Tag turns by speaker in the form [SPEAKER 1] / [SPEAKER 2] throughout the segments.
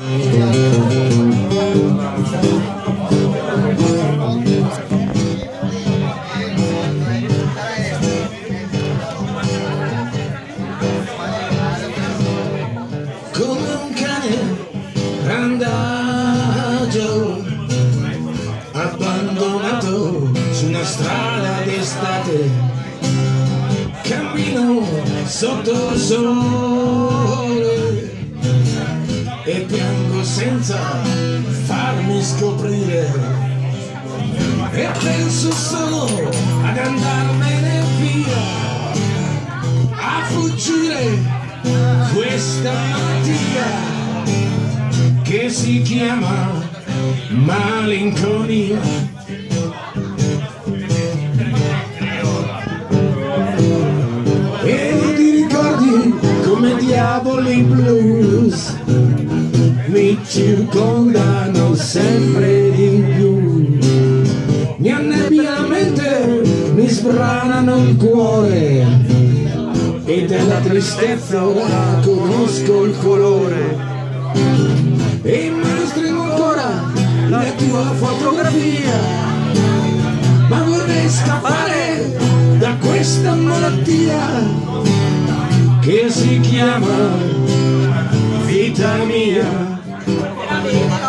[SPEAKER 1] come un cane randagio abbandonato su una strada d'estate cammino sotto il sole piango senza farmi scoprire e penso solo ad andarmene via a fuggire questa malattia che si chiama malinconia. E ti ricordi come diavoli blues mi circondano sempre di più. Mi annebbia la mente, mi sbranano il cuore. E della tristezza ora conosco il colore. E mano stringo ancora la tua fotografia. Ma vorrei scappare da questa malattia che si chiama vita mia Thank you.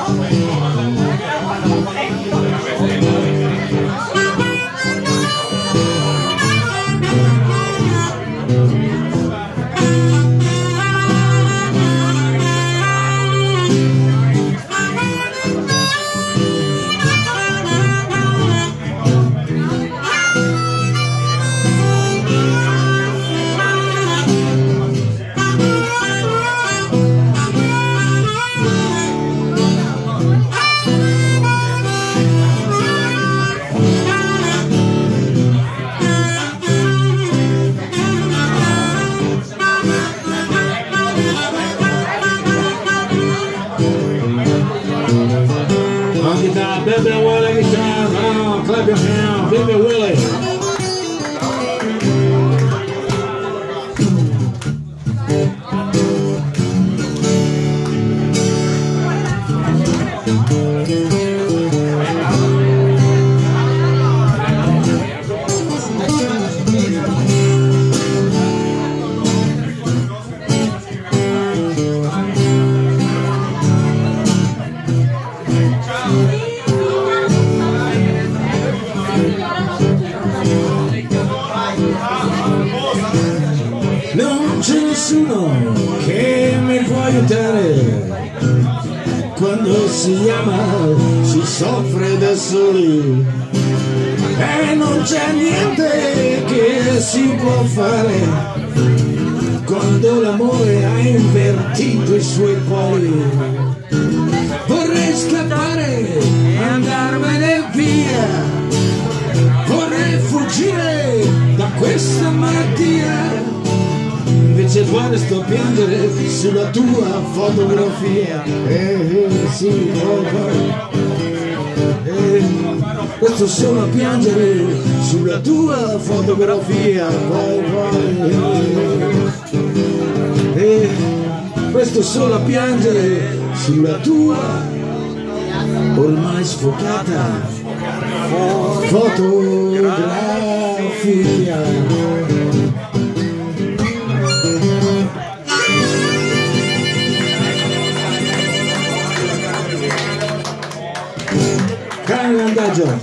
[SPEAKER 1] On guitar, Baby Willie guitar, oh, clap your hands, Baby Willie. Non c'è nessuno che mi può aiutare. Quando si ama si soffre da soli. E non c'è niente che si può fare. Quando l'amore ha invertito i suoi poli invece tu resto a piangere sulla tua fotografia eh, eh, sì, poi. Eh, resto solo a piangere sulla tua fotografia poi, poi. Eh, eh, resto solo a piangere sulla tua ormai sfocata fotografia Cane vantaggio